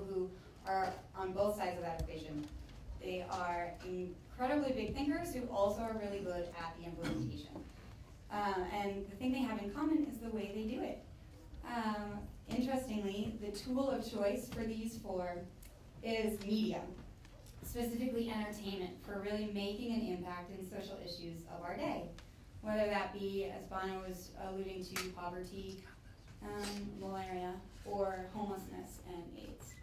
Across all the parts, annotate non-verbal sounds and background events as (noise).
people who are on both sides of that equation. They are incredibly big thinkers who also are really good at the implementation. Um, and the thing they have in common is the way they do it. Um, interestingly, the tool of choice for these four is media, specifically entertainment, for really making an impact in social issues of our day. Whether that be, as Bono was alluding to, poverty, um, malaria, or homelessness and AIDS.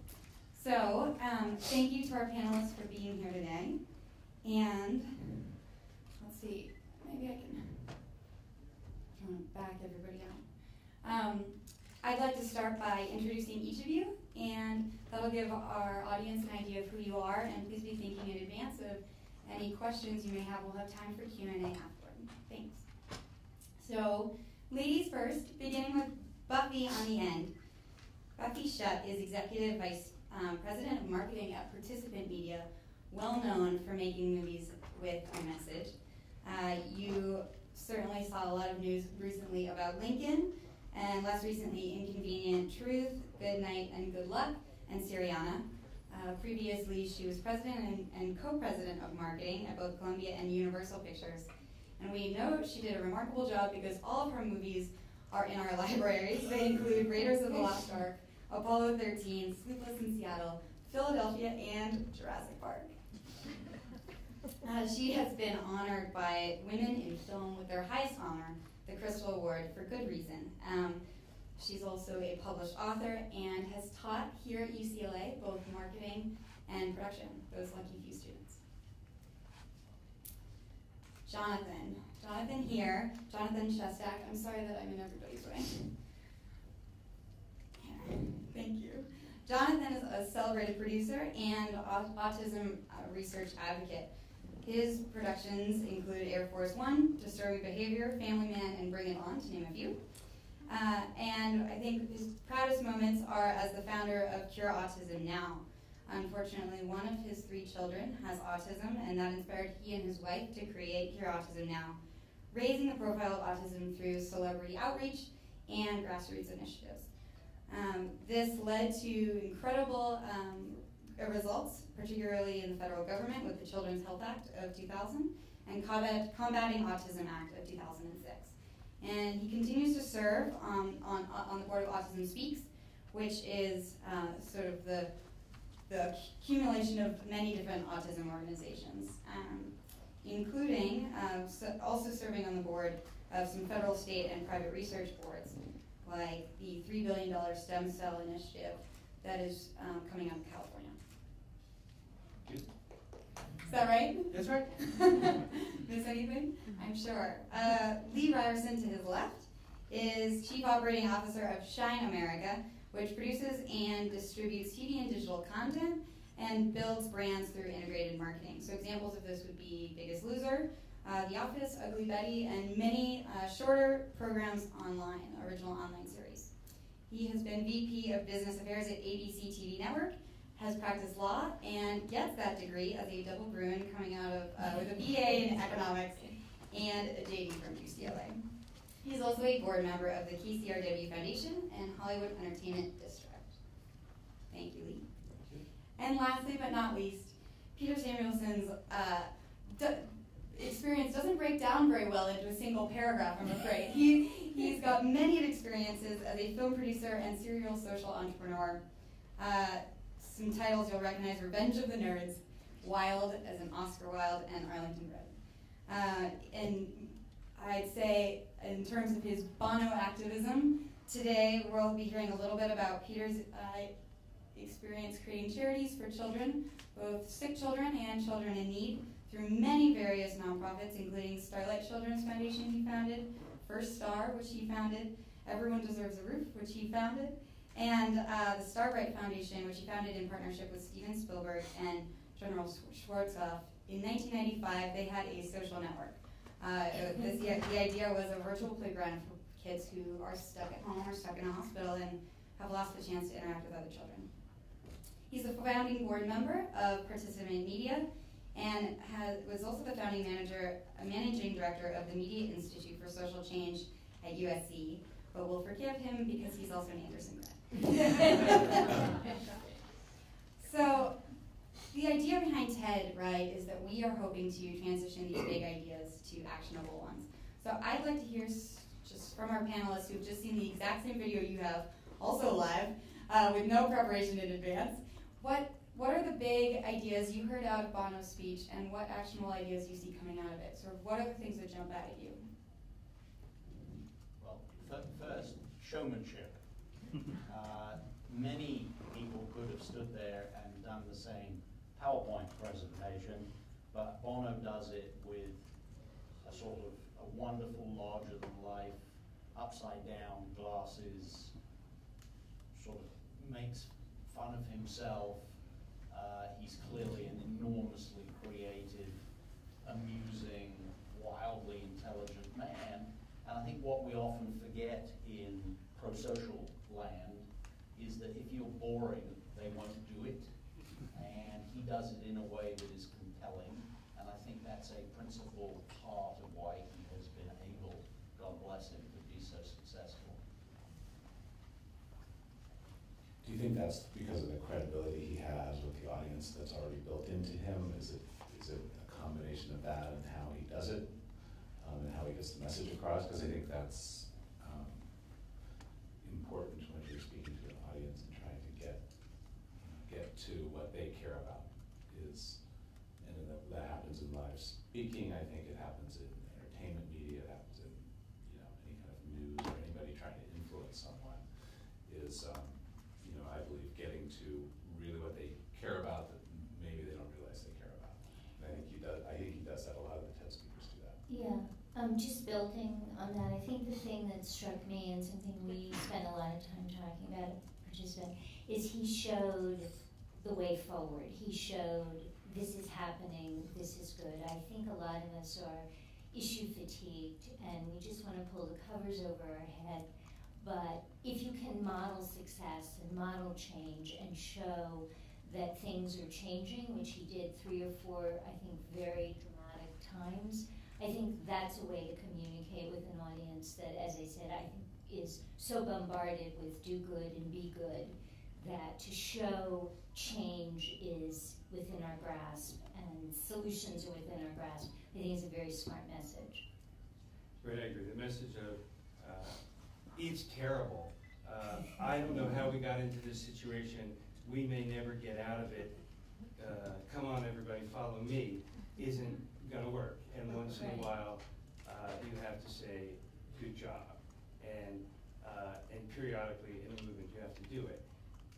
So, um, thank you to our panelists for being here today. And let's see, maybe I can back everybody out. Um, I'd like to start by introducing each of you, and that'll give our audience an idea of who you are, and please be thinking in advance of any questions you may have. We'll have time for Q&A afterward. Thanks. So, ladies first, beginning with Buffy on the end. Buffy Shutt is Executive Vice um, President of Marketing at Participant Media, well known for making movies with a message. Uh, you certainly saw a lot of news recently about Lincoln, and less recently, Inconvenient Truth, Good Night and Good Luck, and Syriana. Uh, previously, she was president and, and co-president of marketing at both Columbia and Universal Pictures. And we know she did a remarkable job because all of her movies are in our (laughs) libraries. They include Raiders of the Lost Ark, Apollo 13, Sleepless in Seattle, Philadelphia, and Jurassic Park. (laughs) Uh, she has been honored by women in film with their highest honor, the Crystal Award, for good reason. Um, she's also a published author and has taught here at UCLA both marketing and production, those lucky few students. Jonathan. Jonathan here, Jonathan Shestack. I'm sorry that I'm in everybody's way. Thank you. Jonathan is a celebrated producer and autism uh, research advocate. His productions include Air Force One, Disturbing Behavior, Family Man, and Bring It On, to name a few. Uh, and I think his proudest moments are as the founder of Cure Autism Now. Unfortunately, one of his three children has autism, and that inspired he and his wife to create Cure Autism Now, raising the profile of autism through celebrity outreach and grassroots initiatives. Um, this led to incredible um, results, particularly in the federal government with the Children's Health Act of 2000 and Combat, Combating Autism Act of 2006. And he continues to serve um, on, on the board of Autism Speaks, which is uh, sort of the, the accumulation of many different autism organizations, um, including uh, so also serving on the board of some federal, state, and private research boards, like the $3 billion stem cell initiative that is um, coming out of California. Is that right? That's right. (laughs) Miss anything? I'm sure. Uh, Lee Rierson to his left is Chief Operating Officer of Shine America, which produces and distributes TV and digital content and builds brands through integrated marketing. So examples of this would be Biggest Loser, The Office, Ugly Betty, and many uh, shorter programs online, original online series. He has been VP of Business Affairs at ABC TV Network has practiced law and gets that degree as a double Bruin coming out of uh, with a BA in economics and a JD from UCLA. He's also a board member of the KCRW Foundation and Hollywood Entertainment District. Thank you, Lee. And lastly but not least, Peter Samuelson's uh, experience doesn't break down very well into a single paragraph, I'm afraid. he, he's got many experiences as a film producer and serial social entrepreneur. Uh, some titles you'll recognize Revenge of the Nerds, Wilde as an Oscar Wilde, and Arlington Road. Uh, and I'd say, in terms of his Bono activism, today we'll be hearing a little bit about Peter's uh, experience creating charities for children, both sick children and children in need, through many various nonprofits, including Starlight Children's Foundation he founded, First Star, which he founded, Everyone Deserves a Roof, which he founded, and uh, the Starbright Foundation, which he founded in partnership with Steven Spielberg and General Schwarzkopf. In 1995, they had a social network. Uh, the, the idea was a virtual playground for kids who are stuck at home or stuck in a hospital and have lost the chance to interact with other children. He's a founding board member of Participant Media and has, was also the founding manager, a managing director of the Media Institute for Social Change at USC, but we'll forgive him because he's also an Anderson grad. (laughs) So, the idea behind TED, right, is that we are hoping to transition these big ideas to actionable ones. So, I'd like to hear just from our panelists who've just seen the exact same video you have, also live, uh, with no preparation in advance. What what are the big ideas you heard out of Bono's speech, and what actionable ideas you see coming out of it? Sort of, what are the things that jump out at you? Well, first, showmanship. (laughs) uh, many people could have stood there and done the same PowerPoint presentation, but Bono does it with a sort of a wonderful, larger than life, upside down glasses, sort of makes fun of himself. He's clearly an enormously creative, amusing, wildly intelligent man. And I think what we often forget in pro-social land is that if you're boring, they won't do it. And he does it in a way that is compelling. And I think that's a principal part of why he has been able, God bless him, to be so successful. Do you think that's because of the credibility with that's already built into him? Is it is it a combination of that and how he does it, um, and how he gets the message across? Because I think that's um, important when you're speaking to an audience and trying to get get to what they care about. Is and that, that happens in live speaking. I think it happens in entertainment media. It happens in you know any kind of news or anybody trying to influence someone. Is um, I believe, getting to really what they care about that maybe they don't realize they care about. And I think he does. I think he does that. A lot of the TED speakers do that. Yeah. Um, just building on that, I think the thing that struck me and something we spent a lot of time talking about, participant, is he showed the way forward. He showed this is happening, this is good. I think a lot of us are issue fatigued and we just want to pull the covers over our head but if you can model success and model change and show that things are changing, which he did three or four, I think, very dramatic times, I think that's a way to communicate with an audience that, as I said, I think is so bombarded with do good and be good that to show change is within our grasp and solutions are within our grasp, I think is a very smart message. Right, I agree. The message of uh, it's terrible. Uh, I don't know how we got into this situation. We may never get out of it. Uh, come on, everybody, follow me. Isn't to work. And once in a while, uh, you have to say, good job. And, uh, and periodically in a movement, you have to do it.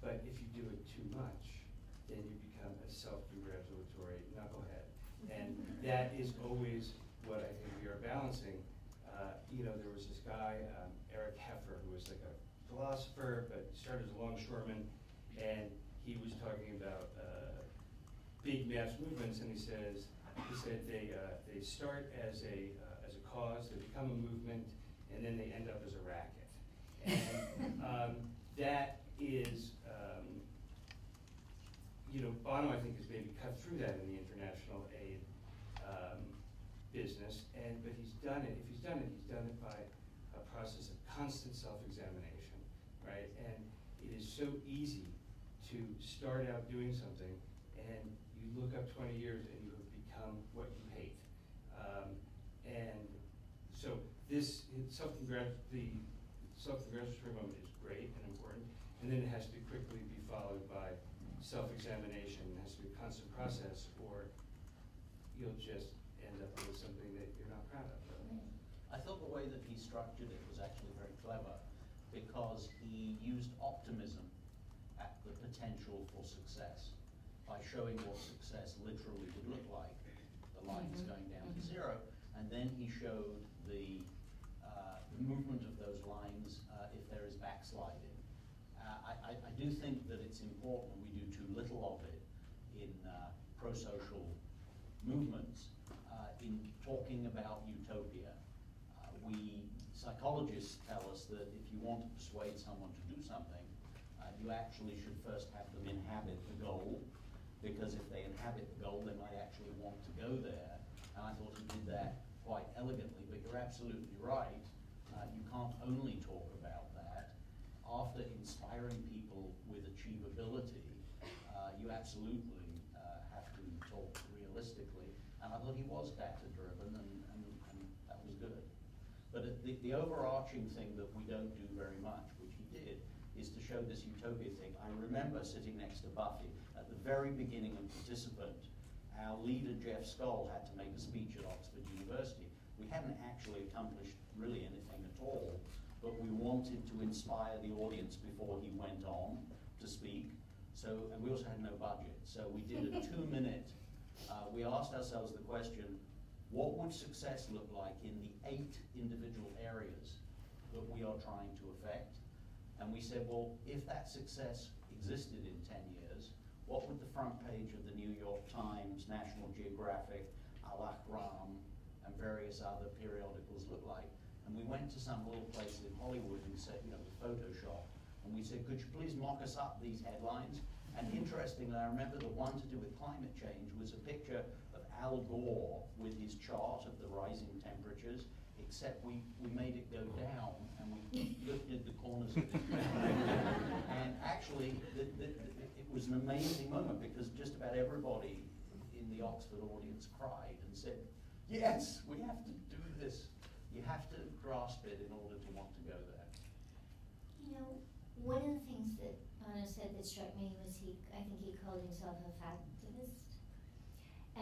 But if you do it too much, then you become a self-congratulatory knucklehead. And (laughs) that is always what I think we are balancing. Uh, you know, there was this guy, um, Eric Hoffer, who was like a philosopher, but started as a longshoreman, and he was talking about uh, big mass movements, and he says, he said they, uh, they start as a, uh, as a cause, they become a movement, and then they end up as a racket. And (laughs) um, that is, um, you know, Bono, I think, has maybe cut through that in the international aid um, business, and but he's done it. If he's done it, he's done it by a process of constant self-examination, right? And it is so easy to start out doing something and you look up 20 years and become what you hate. Um, and so this self-congrat the self-congratulatory moment is great and important, and then it has to quickly be followed by self-examination. It has to be a constant process, or you'll just end up with something that you're not proud of. I thought the way that he structured it was actually very clever because he used optimism at the potential for success by showing what success literally would look like, the lines mm -hmm. going down to zero, and then he showed the, uh, the movement of those lines uh, if there is backsliding. Uh, I, I, do think that it's important we do too little of it in uh, pro-social movements uh, in talking about utopia we psychologists tell us that if you want to persuade someone to do something, uh, you actually should first have them inhabit the goal, because if they inhabit the goal, they might actually want to go there. And I thought he did that quite elegantly, but you're absolutely right. Uh, you can't only talk about that. After inspiring people with achievability, uh, you absolutely uh, have to talk realistically. And I thought he was data-driven, and, and, and that was good. But the, the overarching thing that we don't do very much, which he did, is to show this utopia thing. I remember sitting next to Buffy at the very beginning and participant. Our leader, Jeff Skoll, had to make a speech at Oxford University. We hadn't actually accomplished really anything at all, but we wanted to inspire the audience before he went on to speak. So, and we also had no budget, so we did a (laughs) two-minute, uh, we asked ourselves the question, what would success look like in the eight individual areas that we are trying to affect? And we said, well, if that success existed in ten years, what would the front page of the New York Times, National Geographic, Al Ahram, and various other periodicals look like? And we went to some little place in Hollywood and said, you know, Photoshop, and we said, could you please mock us up these headlines? And interestingly, I remember the one to do with climate change was a picture of Al Gore with his chart of the rising temperatures, except we, we made it go down and we lifted the corners of it. (laughs) and actually, the, the, the- it was an amazing moment because just about everybody in the Oxford audience cried and said, yes, we have to do this. You have to grasp it in order to want to go there. You know, one of the things that Anna said that struck me was he, I think he called himself a factivist.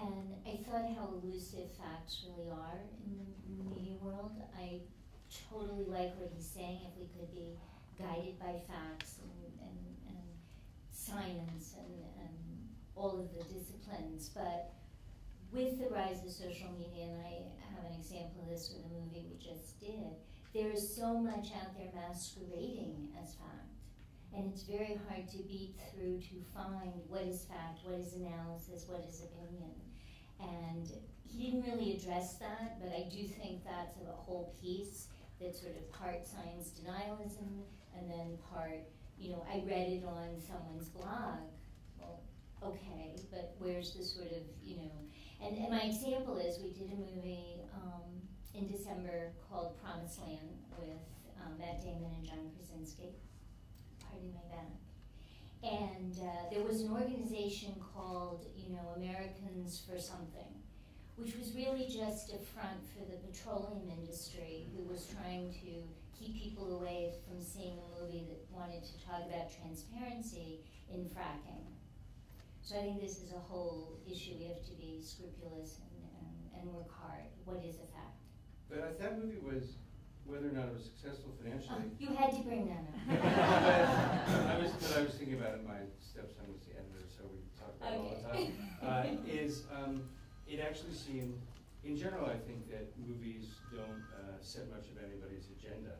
And I thought how elusive facts really are in the media world. I totally like what he's saying, if we could be guided by facts and, and, and science and, and all of the disciplines. But with the rise of social media, and I have an example of this with a movie we just did, there is so much out there masquerading as fact. And it's very hard to beat through to find what is fact, what is analysis, what is opinion. And he didn't really address that, but I do think that's a whole piece that's sort of part science denialism and then part, you know, I read it on someone's blog. Well, okay, but where's the sort of, you know, and, and my example is we did a movie um, in December called Promised Land with um, Matt Damon and John Krasinski. Pardon my back. And uh, there was an organization called, you know, Americans for Something, which was really just a front for the petroleum industry who was trying to keep people away from seeing a movie that wanted to talk about transparency in fracking. So I think this is a whole issue. We have to be scrupulous and, and, and work hard. What is a fact? But if that movie was, whether or not it was successful Oh, financially. you had to bring that up. (laughs) I was, but I was thinking about it, my stepson was the editor, so we talked about it all the time. Uh, is, um, it actually seemed, in general, I think that movies don't, uh, set much of anybody's agenda.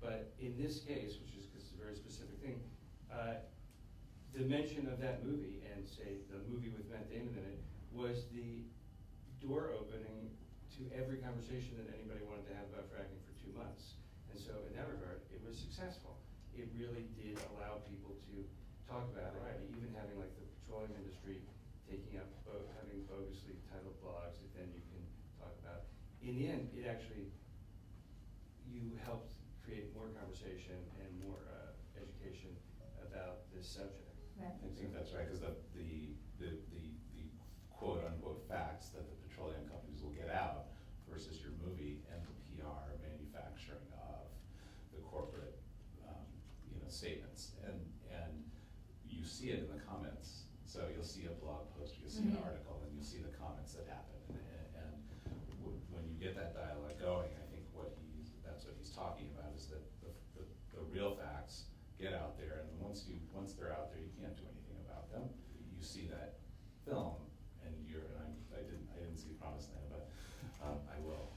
But in this case, which is, cause it's a very specific thing, uh, the mention of that movie and say, the movie with Matt Damon in it, was the door opening to every conversation that anybody wanted to have about fracking for two months. And so in that regard, it was successful. It really did allow people to talk about it, and even having like the petroleum industry taking up, bo- having bogusly titled blogs that then you can talk about. In the end, it actually, you helped create more conversation and more, uh, education about this subject. Right. I think that's right, because the, the, the, the the quote unquote facts that the petroleum companies will get out versus your movie and the PR manufacturing of the corporate, um, you know, statements. And, and you see it in the comments. So you'll see a blog post, you'll see an Mhm. article, and you'll see the comments that happen. And, and- and w- when you get that dialogue going, I think what he's, that's what he's talking about, is that the, the, the real facts get out there, and once you, once they're out there, you can't do anything about them. You see that film, and you're, and I'm, I didn't, I didn't see Promised Land, but, um, I will.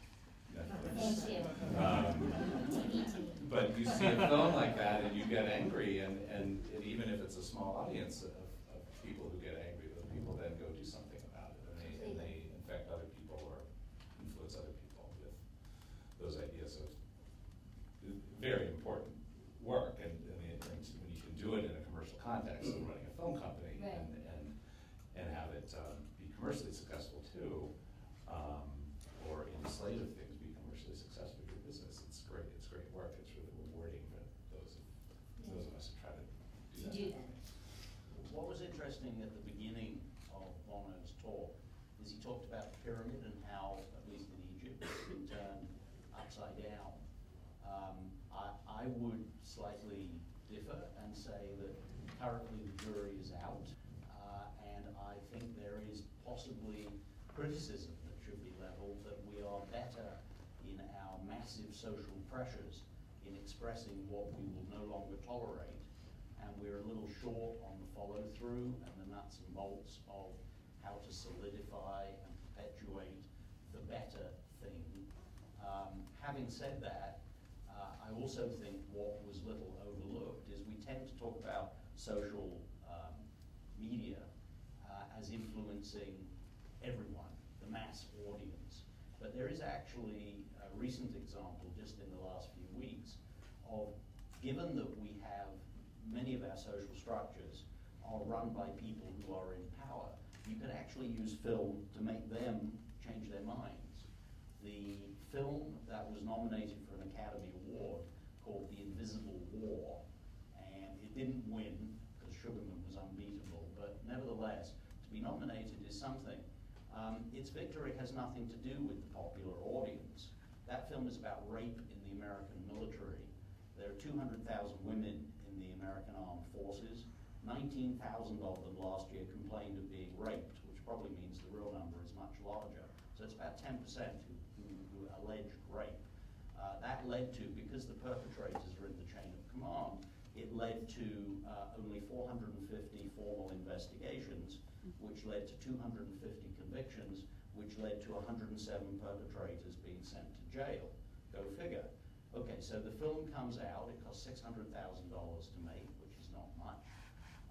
Netflix. Thank you. Um, (laughs) but you see a film like that and you get angry and, and, and even if it's a small audience of, of people who get angry, those people then go do something about it and they, and they infect other people or influence other people with those ideas of very important work and, and the, and when you can do it in a commercial context of running a film company Right. and, and, and have it, um, be commercially successful too, um, or in a slate of things, be commercially successful with your business, it's great, it's great work, it's really rewarding for those, of those of us who try to do To that. do that. What was interesting at the I would slightly differ and say that currently the jury is out, uh, and I think there is possibly criticism that should be leveled that we are better in our massive social pressures in expressing what we will no longer tolerate, and we're a little short on the follow-through and the nuts and bolts of how to solidify and perpetuate the better thing. Um, having said that, I also think what was little overlooked is we tend to talk about social um, media uh, as influencing everyone, the mass audience. But there is actually a recent example just in the last few weeks of, given that we have many of our social structures are run by people who are in power, you can actually use film to make them change their minds. The film that was nominated for an Academy Award called The Invisible War, and it didn't win because Sugarman was unbeatable, but nevertheless, to be nominated is something. Um, its victory has nothing to do with the popular audience. That film is about rape in the American military. There are 200,000 women in the American Armed Forces. 19,000 of them last year complained of being raped, which probably means the real number is much larger. So it's about 10% who, alleged rape. Uh, that led to, because the perpetrators are in the chain of command, it led to uh, only 450 formal investigations, which led to 250 convictions, which led to 107 perpetrators being sent to jail. Go figure. Okay, so the film comes out, it costs $600,000 to make, which is not much.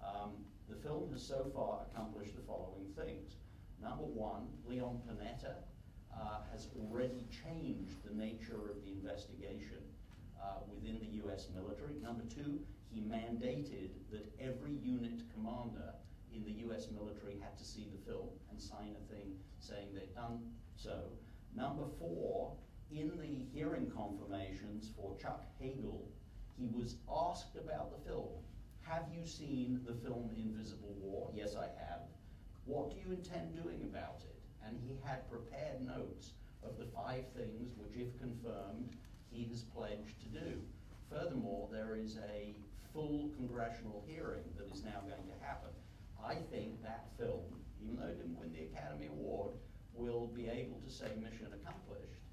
Um, the film has so far accomplished the following things. Number one, Leon Panetta uh, has already changed the nature of the investigation uh, within the US military. Number two, he mandated that every unit commander in the US military had to see the film and sign a thing saying they'd done so. Number four, in the hearing confirmations for Chuck Hagel, he was asked about the film. Have you seen the film Invisible War? Yes, I have. What do you intend doing about it? And he had prepared notes of the five things which, if confirmed, he has pledged to do. Furthermore, there is a full congressional hearing that is now going to happen. I think that film, even though it didn't win the Academy Award, will be able to say mission accomplished.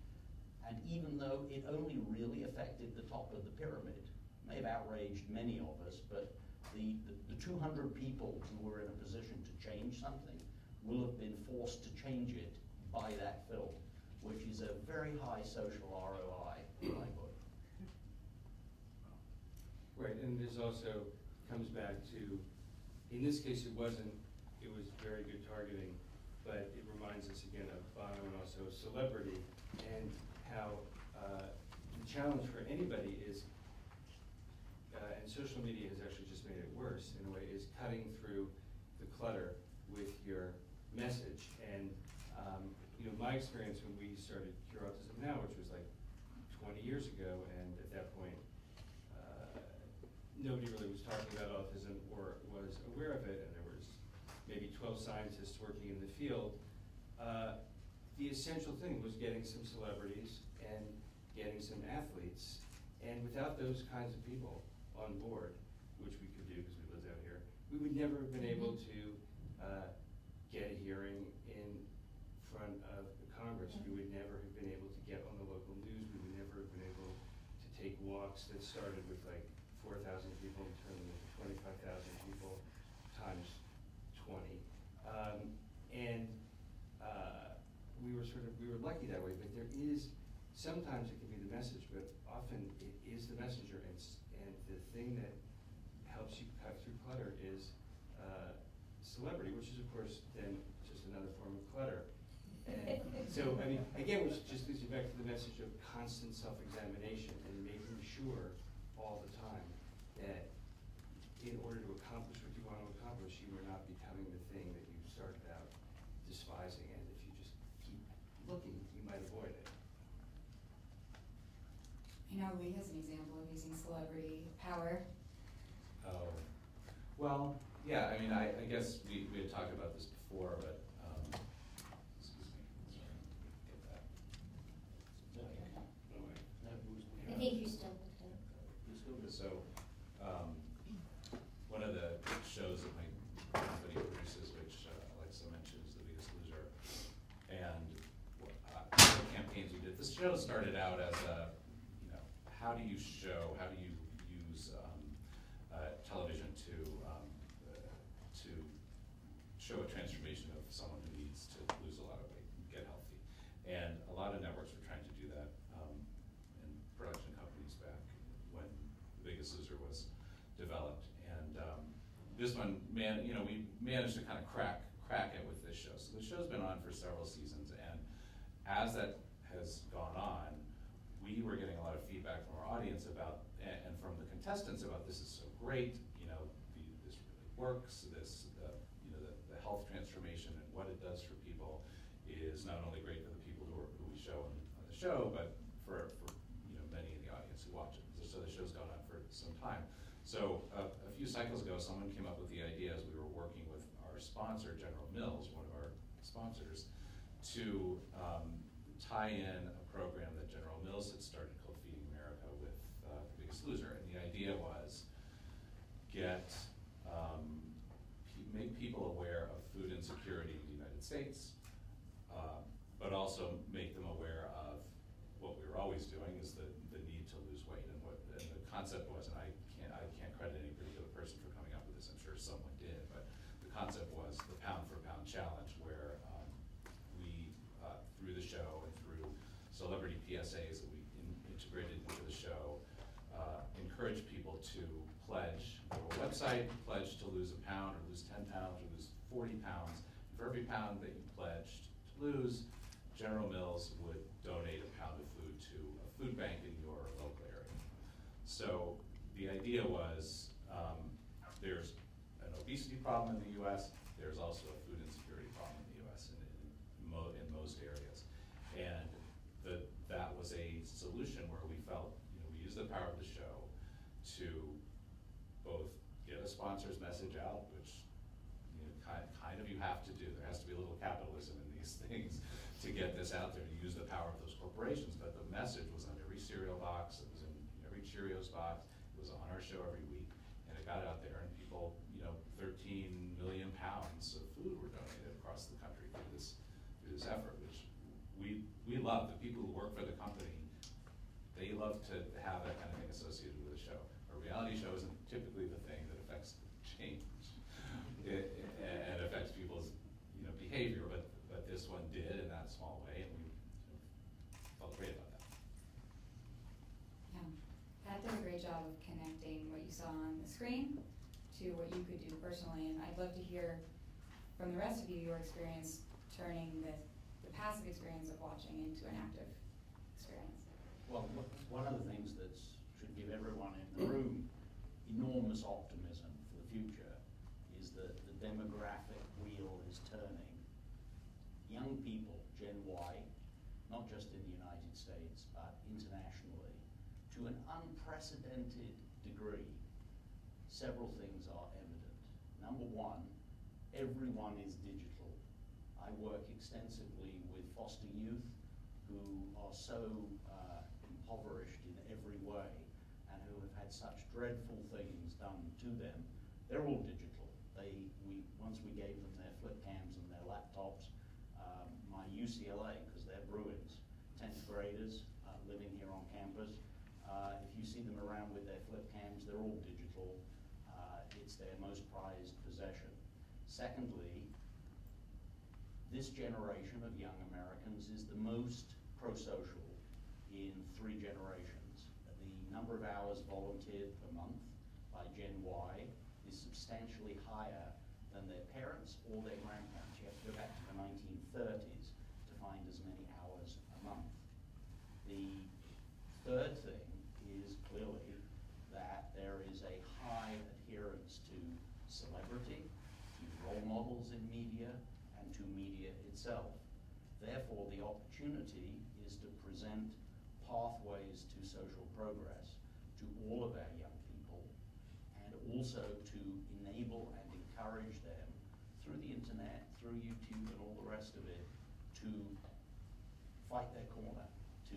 And even though it only really affected the top of the pyramid, may have outraged many of us, but the, the, the 200 people who were in a position to change something will have been forced to change it by that film, which is a very high social ROI in my book. Right, and this also comes back to, in this case, it wasn't, it was very good targeting, but it reminds us again of Bono and also celebrity, and how uh, the challenge for anybody is, uh, and social media has actually just made it worse in a way, is cutting through the clutter with your message. And, um, you know, my experience when we started Cure Autism Now, which was like 20 years ago, and at that point, uh, nobody really was talking about autism or was aware of it, and there was maybe 12 scientists working in the field. Uh, the essential thing was getting some celebrities and getting some athletes, and without those kinds of people on board, which we could do because we lived out here, we would never have been able to uh, get a hearing in front of the Congress. We would never have been able to get on the local news. We would never have been able to take walks that started with like 4,000 people and turned into 25,000 people times 20. Um, and uh, we were sort of, we were lucky that way, but there is, sometimes it can be the message, but often it is the messenger. And, s- and the thing that helps you cut through clutter is uh, celebrity, which is of course then just another form of clutter. And so, I mean, again, which just leads you back to the message of constant self-examination and making sure all the time that in order to accomplish what you want to accomplish, you are not becoming the thing that you started out despising. And if you just keep looking, you might avoid it. You know Lee has an example of using celebrity power. Oh, well, yeah, I mean, I, I guess we, we had talked about this before, but, um, excuse me, sorry, get that. No, no, who's- I think you're still hooked up. who's show started out as a, you know, how do you show, how do you use um, uh, television to, um, uh, to show a transformation of someone who needs to lose a lot of weight and get healthy. And a lot of networks were trying to do that, um, and production companies back when The Biggest Loser was developed. And, um, this one, man, you know, we managed to kind of crack, crack it with this show. So the show's been on for several seasons, and as that we were getting a lot of feedback from our audience about, and, from the contestants about, this is so great, you know, the, this really works, this, the, you know, the, the health transformation and what it does for people is not only great for the people who are, who we show on, on the show, but for, for, you know, many in the audience who watch it. So the show's gone on for some time. So uh, a few cycles ago, someone came up with the idea as we were working with our sponsor, General Mills, one of our sponsors, to um, tie in program that General Mills had started called Feeding America with uh, The Biggest Loser. And the idea was get, um, make people aware of food insecurity in the United States, um, but also make them aware of what we were always doing is the, the need to lose weight. And what, and the concept was, and I can't, I can't credit any particular person for coming up with this, I'm sure someone did, but the concept was the pound for pound challenge where, um, we, uh, through the show and through celebrity PSAs that we in- integrated into the show, uh, encourage people to pledge, go to a website, pledge to lose a pound or lose ten pounds or lose forty pounds. For every pound that you pledged to lose, General Mills would donate a pound of food to a food bank in your local area. So the idea was, um, there's an obesity problem in the US, there's also a food insecurity problem in the US in, in mo- in most areas. And the, that was a solution where we felt, you know, we used the power of the show to both a sponsor's message out, which, you know, kind, kind of you have to do, there has to be a little capitalism in these (laughs) things to get this out there, to use the power of those corporations, but the message was on every cereal box, it was in every Cheerios box, it was on our show every week, and it got out there, and people, you know, thirteen million pounds of food were donated across the country through this, through this effort, which we, we love, the people who work for the company, they love to have that kind of thing associated with a show. A reality show isn't typically the thing that affects change. It, it- and affects people's, you know, behavior, but, but this one did in that small way, and we felt great about that. Yeah, Pat did a great job of connecting what you saw on the screen to what you could do personally, and I'd love to hear from the rest of you, your experience turning the, the passive experience of watching into an active experience. Well, one of the things that should give everyone in the room enormous optimism for the future is that the demographic wheel is turning. Young people, Gen Y, not just in the United States, but internationally, to an unprecedented degree, several things are evident. Number one, everyone is digital. I work extensively with foster youth who are so uh, impoverished in every way and who have had such dreadful things done to them. They're all digital. They, we, once we gave them their flip cams and their laptops, um, my UCLA, because they're Bruins, 10th graders uh, living here on campus, uh, if you see them around with their flip cams, they're all digital. Uh, it's their most prized possession. Secondly, this generation of young Americans is the most pro-social in three generations. The number of hours volunteered per month by Gen Y is substantially higher than their parents or their grandparents. You have to go back to the 1930s to find as many hours a month. The third thing is clearly that there is a high adherence to celebrity, to role models in media, and to media itself. Therefore, the opportunity is to present pathways to social progress to all of our young people, and also to enable and encourage them through the internet, through YouTube and all the rest of it, to fight their corner, to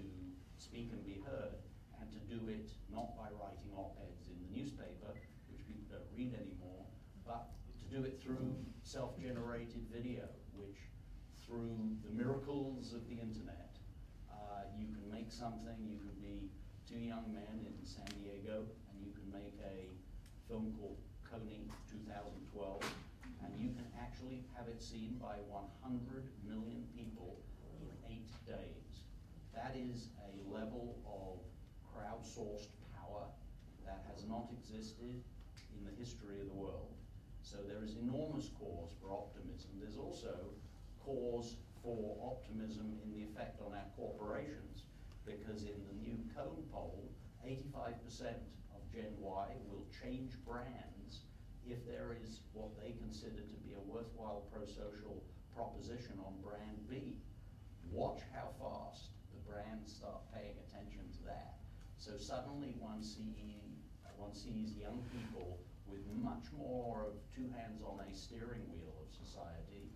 speak and be heard, and to do it not by writing op-eds in the newspaper, which people don't read anymore, but to do it through self-generated video, through the miracles of the internet, uh, you can make something, you could be two young men in San Diego, and you can make a film called Kony 2012, and you can actually have it seen by 100 million people in eight days. That is a level of crowdsourced power that has not existed in the history of the world. So there is enormous cause for optimism. There's also cause for optimism in the effect on our corporations, because in the new Cone poll, 85% of Gen Y will change brands if there is what they consider to be a worthwhile pro-social proposition on brand B. Watch how fast the brands start paying attention to that. So suddenly one see, one sees young people with much more of two hands on a steering wheel of society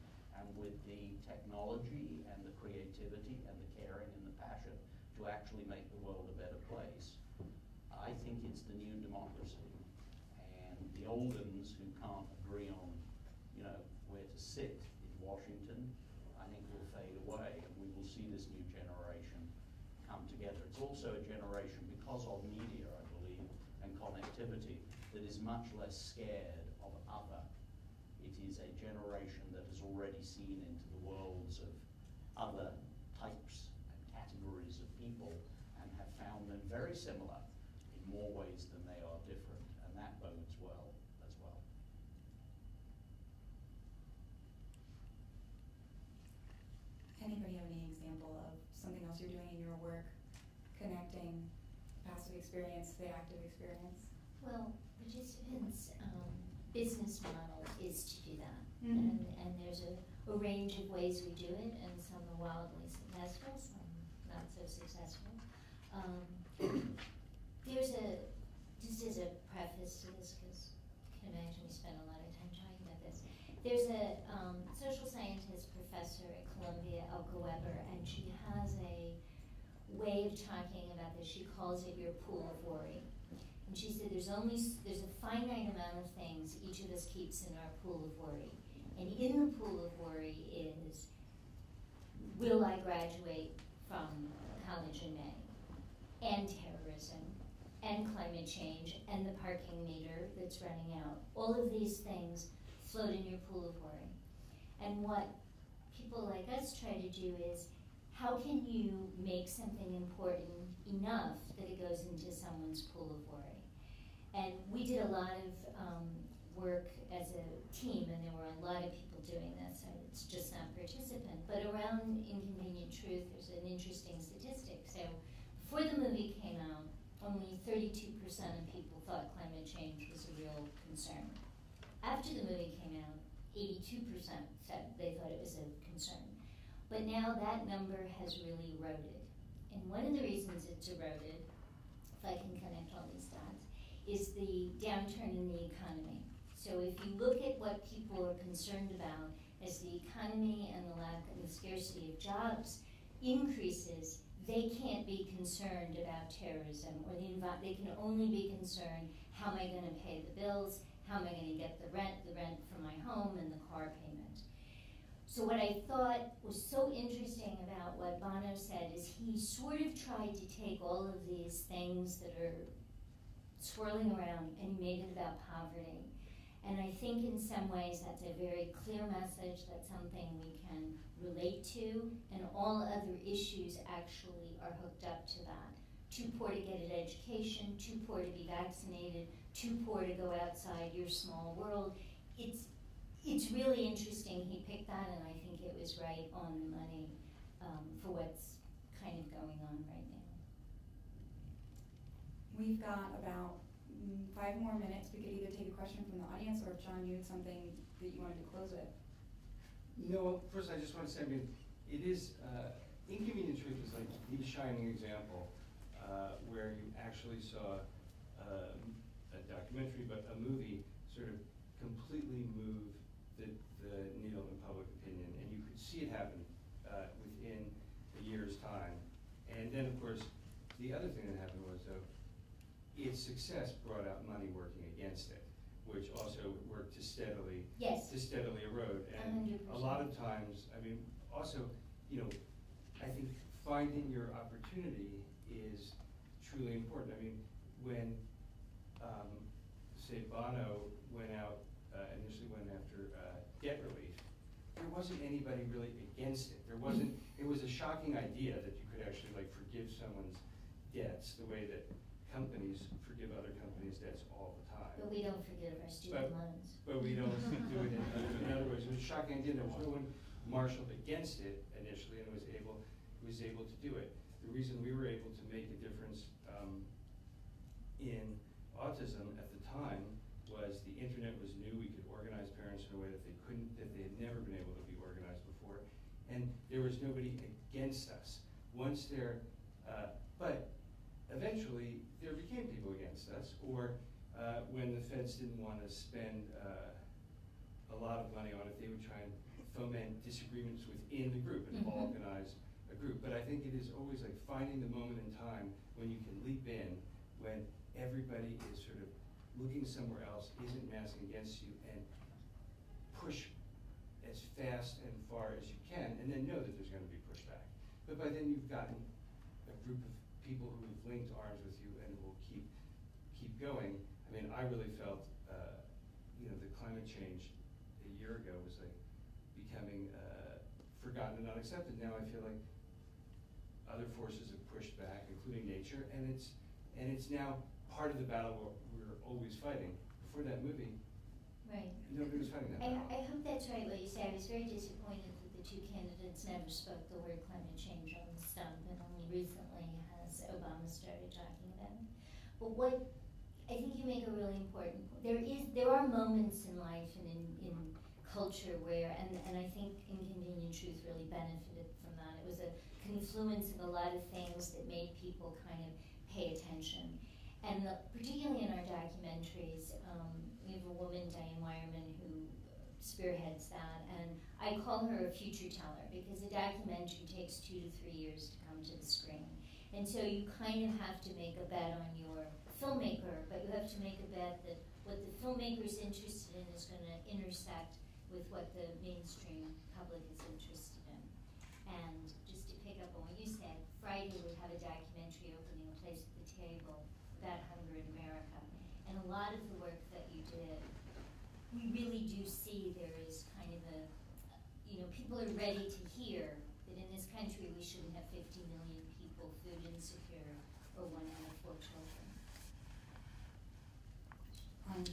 with the technology and the creativity and the caring and the passion to actually make the world a better place. I think it's the new democracy. And the old uns who can't agree on, you know, where to sit in Washington, I think will fade away and we will see this new generation come together. It's also a generation because of media, I believe, and connectivity that is much less scared of other. It is a generation that has already seen into the worlds of other types and categories of people and have found them very similar in more ways than they are different, and that bodes well as well. Anybody have any example of something else you're doing in your work, connecting passive experience to the active experience? Well, participants' um, business model is to do that. Mhm. And, and there's a, a range of ways we do it, and some are wildly successful, some not so successful. Um, there's a, just as a preface to this, because you can imagine we spent a lot of time talking about this. There's a um, social scientist professor at Columbia, Elke Weber, and she has a way of talking about this. She calls it your pool of worry. And she said there's only there's a finite amount of things each of us keeps in our pool of worry. And in the pool of worry is will I graduate from college in May? And terrorism and climate change and the parking meter that's running out. All of these things float in your pool of worry. And what people like us try to do is how can you make something important enough that it goes into someone's pool of worry? And we did a lot of um, work as a team, and there were a lot of people doing this, and it's just not participant. But around Inconvenient Truth, there's an interesting statistic. So before the movie came out, only 32% of people thought climate change was a real concern. After the movie came out, 82% said they thought it was a concern. But now that number has really eroded. And one of the reasons it's eroded, if I can connect all these dots, is the downturn in the economy. So if you look at what people are concerned about as the economy and the lack and the scarcity of jobs increases, they can't be concerned about terrorism or the envi- they can only be concerned how am I going to pay the bills, how am I going to get the rent, the rent for my home and the car payment. So what I thought was so interesting about what Bono said is he sort of tried to take all of these things that are swirling around and he made it about poverty. And I think in some ways that's a very clear message, that's something we can relate to, and all other issues actually are hooked up to that. Too poor to get an education, too poor to be vaccinated, too poor to go outside your small world. It's it's really interesting. He picked that, and I think it was right on the money um, for what's kind of going on right now. We've got about five more minutes. We could either take a question from the audience or if John, you had something that you wanted to close with. No, first I just want to say, I mean, it is, uh, Inconvenient Truth is like the shining example, uh, where you actually saw, um, a documentary, but a movie sort of completely move the, the needle in public opinion, and you could see it happen, uh, within a year's time. And then, of course, the other thing that happened its success brought out money working against it, which also worked to steadily Yes. to steadily erode. And hundred a lot of times, I mean, also, you know, I think finding your opportunity is truly important. I mean, when, um, say Bono went out, uh, initially went after, uh, debt relief, there wasn't anybody really against it. There wasn't, it was a shocking idea that you could actually like forgive someone's debts the way that companies forgive other companies' debts all the time. But we don't forget our student But- loans. But we don't (laughs) do it in, in other ways, it was a shocking idea, there was no one marshaled against it initially, and was able, was able to do it. The reason we were able to make a difference, um, in autism at the time was the internet was new, we could organize parents in a way that they couldn't, that they had never been able to be organized before. And there was nobody against us. Once there, uh, but eventually, there became people against us, or, uh, when the feds didn't wanna spend, uh, a lot of money on it, they would try and foment disagreements within the group and Mhm. balkanize a group. But I think it is always like finding the moment in time when you can leap in, when everybody is sort of looking somewhere else, isn't massing against you, and push as fast and far as you can, and then know that there's gonna be pushback. But by then you've gotten a group of people who have linked arms with you and will keep, keep going. I mean, I really felt, uh, you know, the climate change a year ago was like becoming, uh, forgotten and not accepted. Now I feel like other forces have pushed back, including nature, and it's, and it's now part of the battle we're, always fighting. Before that movie, Right. nobody was fighting that I, battle. I hope that's right what you say. I was very disappointed that the two candidates never spoke the word climate change on the stump, and only recently has Obama started talking about it. But what, I think you make a really important point. There is, there are moments in life and in, in culture where, and, and I think Inconvenient Truth really benefited from that. It was a confluence of a lot of things that made people kind of pay attention. And the, particularly in our documentaries, um, we have a woman, Diane Weyermann, who spearheads that, and I call her a future teller because a documentary takes two to three years to come to the screen. And so you kind of have to make a bet on your filmmaker, but you have to make a bet that what the filmmaker is interested in is going to intersect with what the mainstream public is interested in. And just to pick up on what you said, Friday we have a documentary opening, A Place at the Table, about hunger in America. And a lot of the work that you did, we really do see there is kind of a, you know, people are ready to hear that in this country we shouldn't have fifty million people food insecure or one out of four children. Um,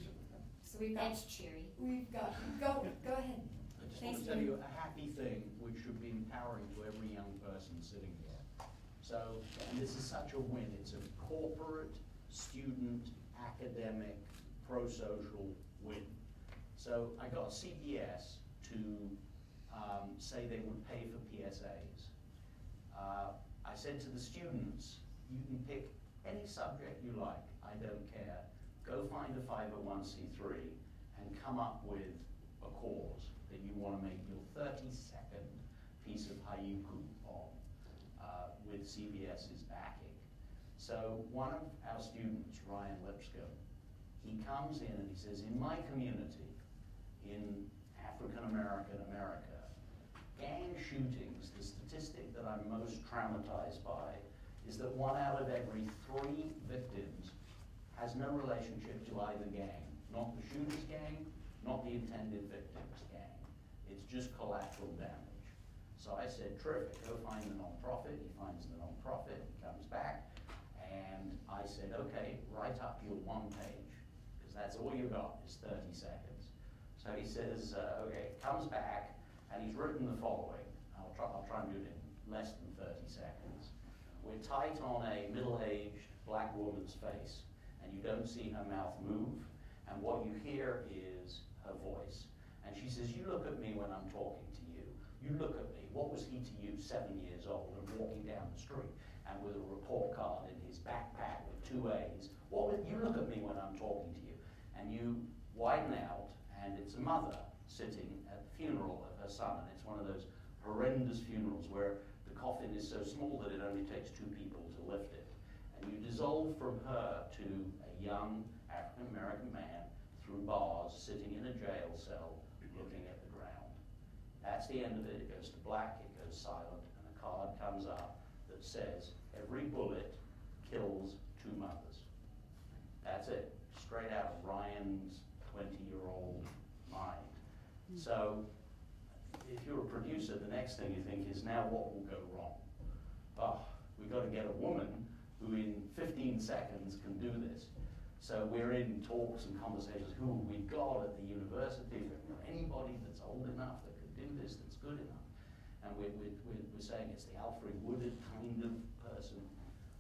So we've got, That's cheery. we've got, go, go ahead. I just want Thanks, to tell Jim. you a happy thing, which should be empowering to every young person sitting here. So, and this is such a win, it's a corporate, student, academic, pro-social win. So I got CBS to um, say they would pay for PSAs. Uh, I said to the students, you can pick any subject you like, I don't care. Go find a 501c3 and come up with a cause that you want to make your 30-second piece of haiku on uh, with CBS's backing. So one of our students, Ryan Lipscomb, he comes in and he says, in my community, in African American America, gang shootings, the statistic that I'm most traumatized by is that one out of every three victims has no relationship to either gang, not the shooter's gang, not the intended victim's gang. It's just collateral damage. So I said, terrific, go find the nonprofit. He finds the nonprofit, he comes back, and I said, okay, write up your one page, because that's all you've got is 30 seconds. So he says, uh, okay, comes back, and he's written the following. I'll try, I'll try and do it in less than 30 seconds. We're tight on a middle-aged black woman's face, and you don't see her mouth move, and what you hear is her voice. And she says, you look at me when I'm talking to you. You look at me. What was he to you, seven years old, and walking down the street, and with a report card in his backpack with two A's? What was, you look at me when I'm talking to you, and you widen out, and it's a mother sitting at the funeral of her son, and it's one of those horrendous funerals where the coffin is so small that it only takes two people to lift it. And you dissolve from her to a young African American man through bars sitting in a jail cell looking at the ground. That's the end of it. It goes to black, it goes silent, and a card comes up that says every bullet kills two mothers. That's it, straight out of Ryan's twenty-year-old mind. Hmm. So, if you're a producer, the next thing you think is, now what will go wrong? Oh, we've got to get a woman who in fifteen seconds can do this. So we're in talks and conversations, who have we got at the university, anybody that's old enough that could do this, that's good enough? And we're, we're, we're, we're saying it's the Alfre Woodard kind of person.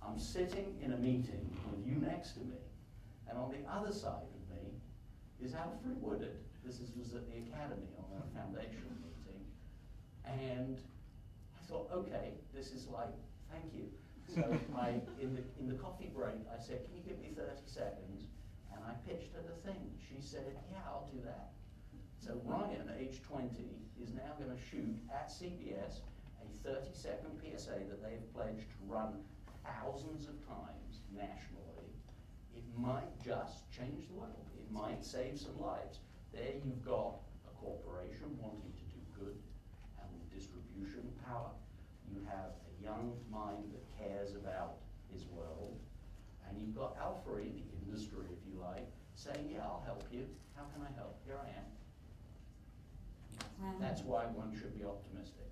I'm sitting in a meeting with you next to me, and on the other side of me is Alfre Woodard. This is, was at the Academy on a foundation meeting. And I thought, okay, this is like, thank you. So I, in the, in the coffee break, I said, can you give me thirty seconds? And I pitched her the thing. She said, yeah, I'll do that. So Ryan, age twenty, is now gonna shoot at CBS a thirty-second PSA that they've pledged to run thousands of times nationally. It might just change the world. It might save some lives. There you've got a corporation wanting to do good and distribution power. You have young mind that cares about his world. And you've got Alfre, the industry, if you like, saying, yeah, I'll help you. How can I help? Here I am. That's why one should be optimistic,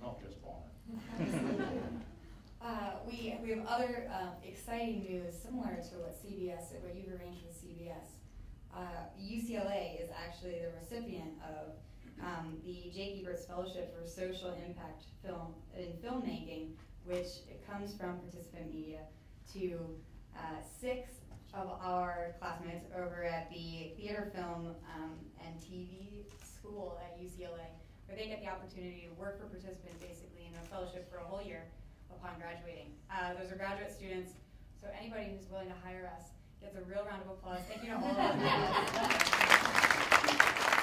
not just Bono. (laughs) Uh, we, we have other um, exciting news similar to what CBS, what you've arranged with CBS. Uh, UCLA is actually the recipient of um, the Jake Eberts Fellowship for Social Impact Film in Filmmaking, which comes from Participant Media to uh, six of our classmates over at the Theater, Film, um, and TV School at UCLA, where they get the opportunity to work for Participant basically in a fellowship for a whole year upon graduating. Uh, those are graduate students, so anybody who's willing to hire us gets a real round of applause. Thank you to all of them. (laughs)